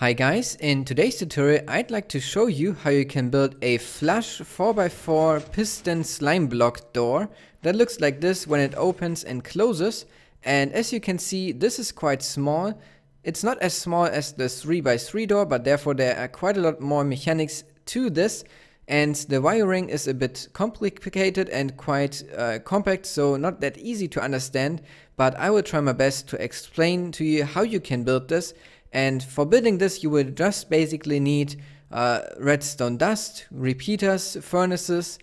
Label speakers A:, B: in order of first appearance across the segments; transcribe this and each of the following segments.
A: Hi guys, in today's tutorial I'd like to show you how you can build a flush 4x4 piston slime block door that looks like this when it opens and closes. And as you can see this is quite small. It's not as small as the 3x3 door but therefore there are quite a lot more mechanics to this. And the wiring is a bit complicated and quite uh, compact so not that easy to understand. But I will try my best to explain to you how you can build this and for building this, you will just basically need uh, redstone dust, repeaters, furnaces,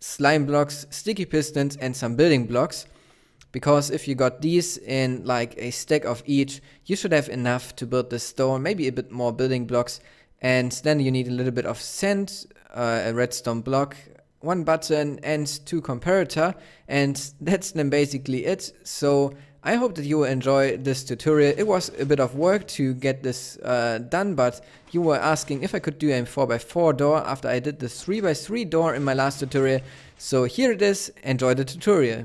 A: slime blocks, sticky pistons, and some building blocks. Because if you got these in like a stack of each, you should have enough to build this store, maybe a bit more building blocks. And then you need a little bit of sand, uh, a redstone block, one button, and two comparator. And that's then basically it. So I hope that you will enjoy this tutorial. It was a bit of work to get this uh, done, but you were asking if I could do a 4x4 door after I did the 3x3 door in my last tutorial. So here it is, enjoy the tutorial.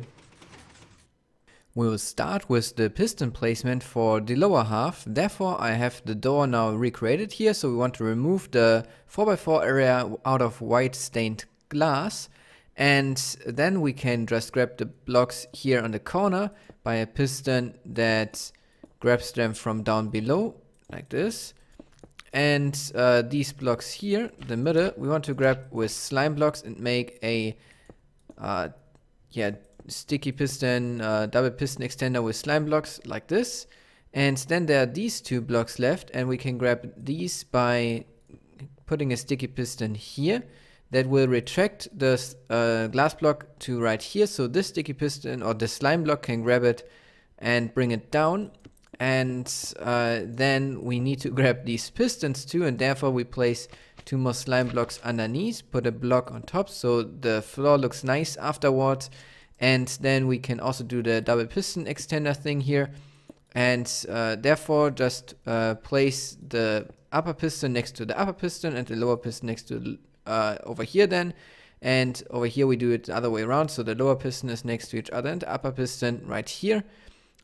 A: We will start with the piston placement for the lower half. Therefore, I have the door now recreated here. So we want to remove the 4x4 area out of white stained glass. And then we can just grab the blocks here on the corner by a piston that grabs them from down below like this. And uh, these blocks here the middle we want to grab with slime blocks and make a uh, yeah sticky piston uh, double piston extender with slime blocks like this. And then there are these two blocks left and we can grab these by putting a sticky piston here that will retract the uh, glass block to right here. So this sticky piston or the slime block can grab it and bring it down. And uh, then we need to grab these pistons too. And therefore we place two more slime blocks underneath, put a block on top. So the floor looks nice afterwards. And then we can also do the double piston extender thing here. And uh, therefore just uh, place the upper piston next to the upper piston and the lower piston next to the uh, over here then. And over here we do it the other way around. So the lower piston is next to each other and the upper piston right here.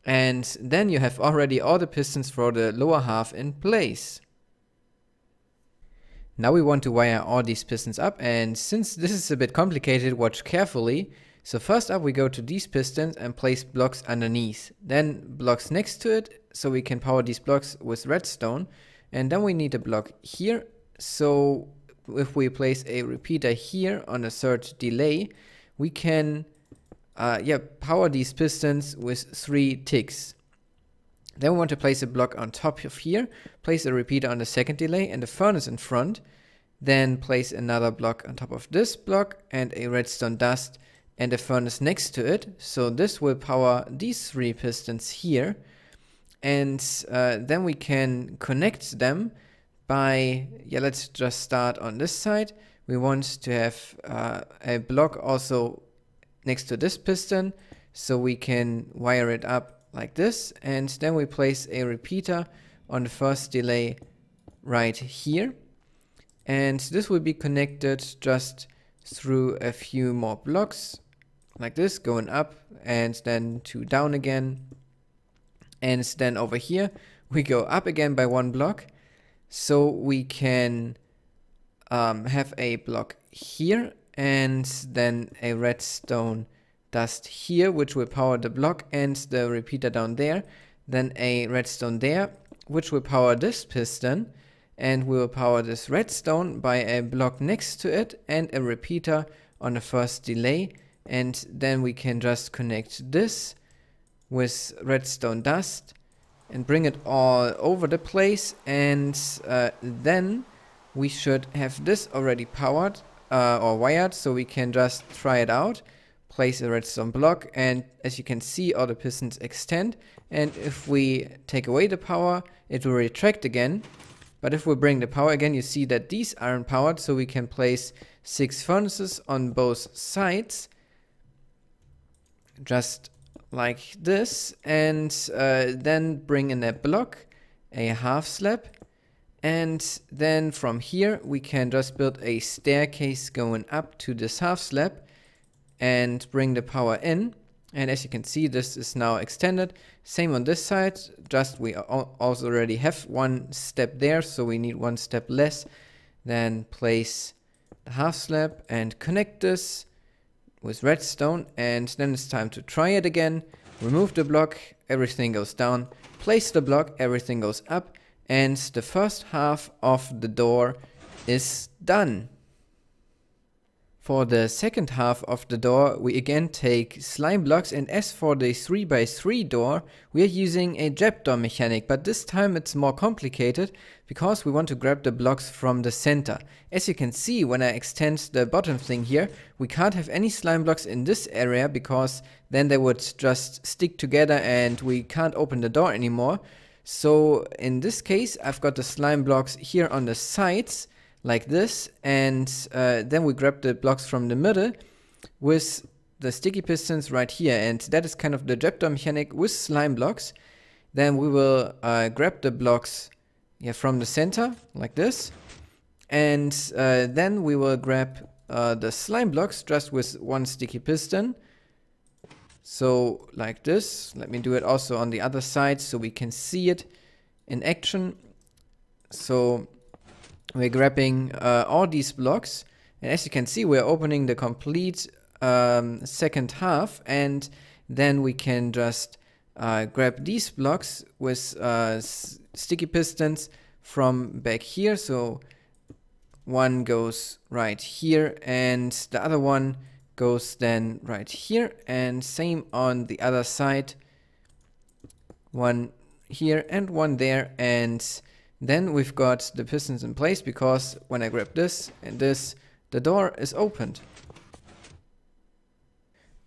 A: And then you have already all the pistons for the lower half in place. Now we want to wire all these pistons up and since this is a bit complicated, watch carefully. So first up we go to these pistons and place blocks underneath. Then blocks next to it so we can power these blocks with redstone. And then we need a block here. So if we place a repeater here on a third delay, we can uh, yeah, power these pistons with three ticks. Then we want to place a block on top of here, place a repeater on the second delay and a furnace in front, then place another block on top of this block and a redstone dust and a furnace next to it. So this will power these three pistons here. And uh, then we can connect them by, yeah, let's just start on this side. We want to have uh, a block also next to this piston so we can wire it up like this and then we place a repeater on the first delay right here and this will be connected just through a few more blocks like this going up and then to down again and then over here we go up again by one block so we can um, have a block here and then a redstone dust here which will power the block and the repeater down there then a redstone there which will power this piston and we will power this redstone by a block next to it and a repeater on the first delay. And then we can just connect this with redstone dust and bring it all over the place and uh, then we should have this already powered uh, or wired so we can just try it out place a redstone block and as you can see all the pistons extend and if we take away the power it will retract again. But if we bring the power again you see that these aren't powered so we can place six furnaces on both sides. Just like this and uh, then bring in a block, a half slab and then from here we can just build a staircase going up to this half slab and bring the power in And as you can see, this is now extended. Same on this side, just we also already have one step there, so we need one step less. Then place the half slab and connect this with redstone. And then it's time to try it again. Remove the block, everything goes down. Place the block, everything goes up. And the first half of the door is done. For the second half of the door, we again take slime blocks and as for the 3x3 door, we are using a trapdoor mechanic, but this time it's more complicated because we want to grab the blocks from the center. As you can see, when I extend the bottom thing here, we can't have any slime blocks in this area because then they would just stick together and we can't open the door anymore. So in this case, I've got the slime blocks here on the sides like this and uh, then we grab the blocks from the middle with the sticky pistons right here and that is kind of the trapdoor mechanic with slime blocks. Then we will uh, grab the blocks yeah, from the center like this and uh, then we will grab uh, the slime blocks just with one sticky piston. So like this let me do it also on the other side so we can see it in action. So we're grabbing uh, all these blocks. And as you can see we're opening the complete um, second half. And then we can just uh, grab these blocks with uh, sticky pistons from back here. So one goes right here and the other one goes then right here. And same on the other side. One here and one there. And then we've got the pistons in place because when I grab this and this, the door is opened.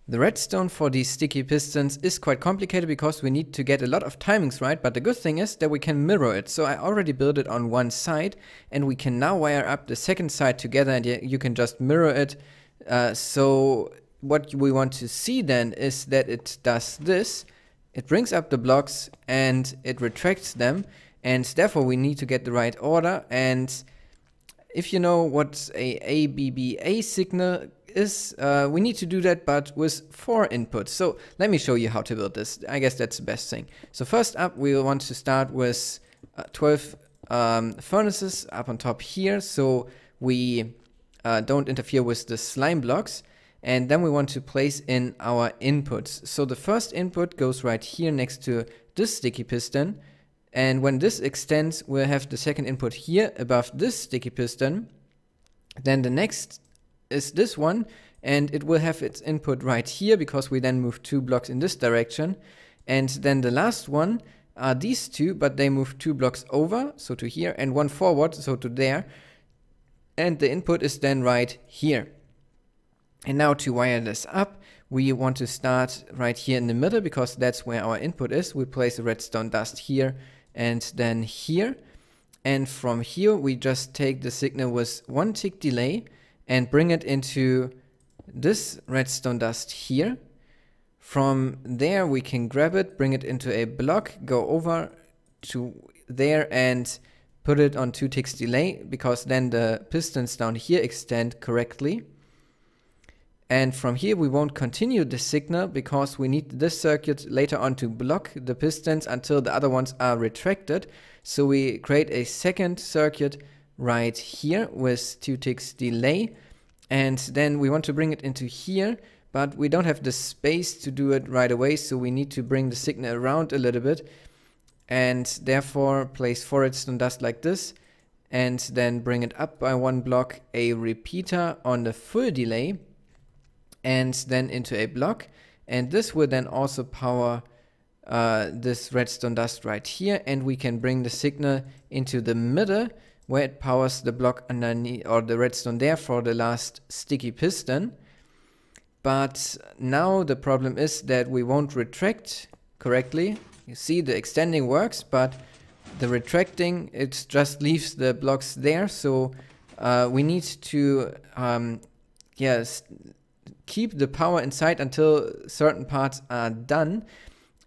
A: The redstone for these sticky pistons is quite complicated because we need to get a lot of timings right, but the good thing is that we can mirror it. So I already built it on one side and we can now wire up the second side together and you can just mirror it. Uh, so what we want to see then is that it does this. It brings up the blocks and it retracts them and therefore we need to get the right order and if you know what a ABBA signal is, uh, we need to do that but with four inputs. So let me show you how to build this. I guess that's the best thing. So first up we want to start with uh, 12 um, furnaces up on top here so we uh, don't interfere with the slime blocks and then we want to place in our inputs. So the first input goes right here next to this sticky piston and when this extends, we'll have the second input here above this sticky piston. Then the next is this one, and it will have its input right here because we then move two blocks in this direction. And then the last one are these two, but they move two blocks over, so to here, and one forward, so to there. And the input is then right here. And now to wire this up, we want to start right here in the middle because that's where our input is. We place the redstone dust here and then here. And from here, we just take the signal with one tick delay and bring it into this redstone dust here. From there, we can grab it, bring it into a block, go over to there and put it on two ticks delay because then the pistons down here extend correctly. And from here we won't continue the signal because we need this circuit later on to block the pistons until the other ones are retracted. So we create a second circuit right here with 2 ticks delay. And then we want to bring it into here, but we don't have the space to do it right away. So we need to bring the signal around a little bit and therefore place 4 redstone dust like this and then bring it up by one block a repeater on the full delay and then into a block. And this will then also power uh, this redstone dust right here. And we can bring the signal into the middle where it powers the block underneath or the redstone there for the last sticky piston. But now the problem is that we won't retract correctly. You see the extending works, but the retracting, it just leaves the blocks there. So uh, we need to um, yes, keep the power inside until certain parts are done.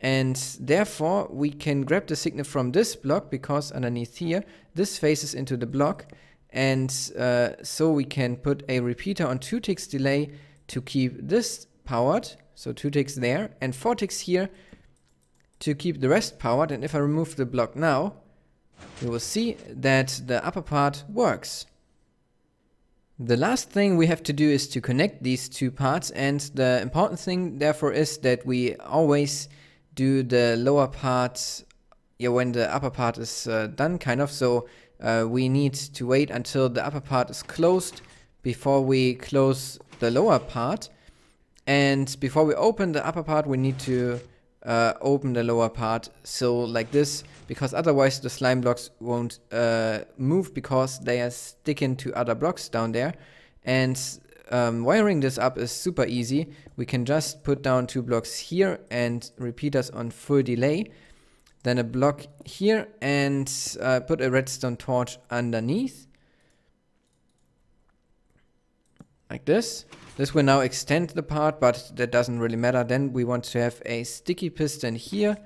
A: And therefore, we can grab the signal from this block because underneath here, this faces into the block. And uh, so we can put a repeater on 2 ticks delay to keep this powered. so two ticks there, and four ticks here to keep the rest powered. And if I remove the block now, you will see that the upper part works. The last thing we have to do is to connect these two parts and the important thing therefore is that we always do the lower part yeah, when the upper part is uh, done kind of. So uh, we need to wait until the upper part is closed before we close the lower part. And before we open the upper part we need to uh, open the lower part. So like this because otherwise the slime blocks won't uh, move because they are sticking to other blocks down there. And um, wiring this up is super easy. We can just put down two blocks here and repeaters on full delay. Then a block here and uh, put a redstone torch underneath like this this will now extend the part, but that doesn't really matter. Then we want to have a sticky piston here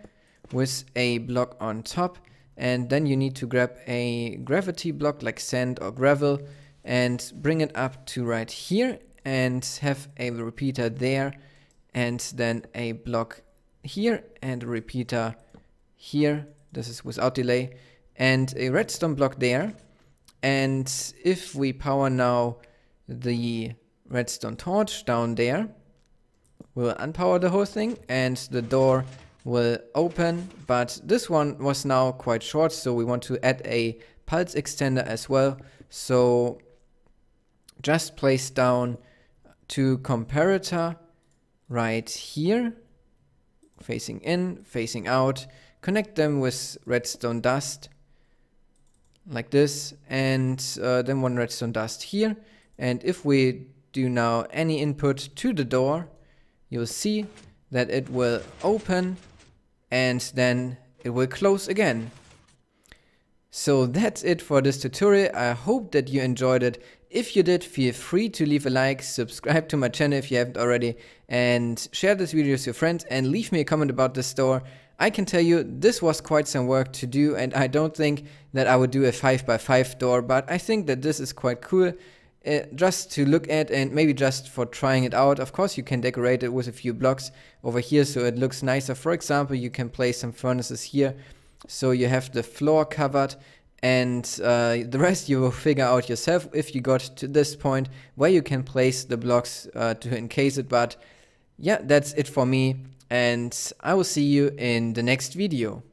A: with a block on top. And then you need to grab a gravity block like sand or gravel and bring it up to right here and have a repeater there and then a block here and a repeater here. This is without delay and a redstone block there. And if we power now the redstone torch down there. We'll unpower the whole thing and the door will open, but this one was now quite short, so we want to add a pulse extender as well. So just place down two comparator right here, facing in, facing out, connect them with redstone dust like this, and uh, then one redstone dust here. And if we do now any input to the door, you'll see that it will open and then it will close again. So that's it for this tutorial. I hope that you enjoyed it. If you did, feel free to leave a like, subscribe to my channel if you haven't already, and share this video with your friends and leave me a comment about this store. I can tell you this was quite some work to do and I don't think that I would do a 5x5 door, but I think that this is quite cool uh, just to look at and maybe just for trying it out. Of course, you can decorate it with a few blocks over here so it looks nicer. For example, you can place some furnaces here so you have the floor covered and uh, the rest you will figure out yourself if you got to this point where you can place the blocks uh, to encase it. But yeah, that's it for me and I will see you in the next video.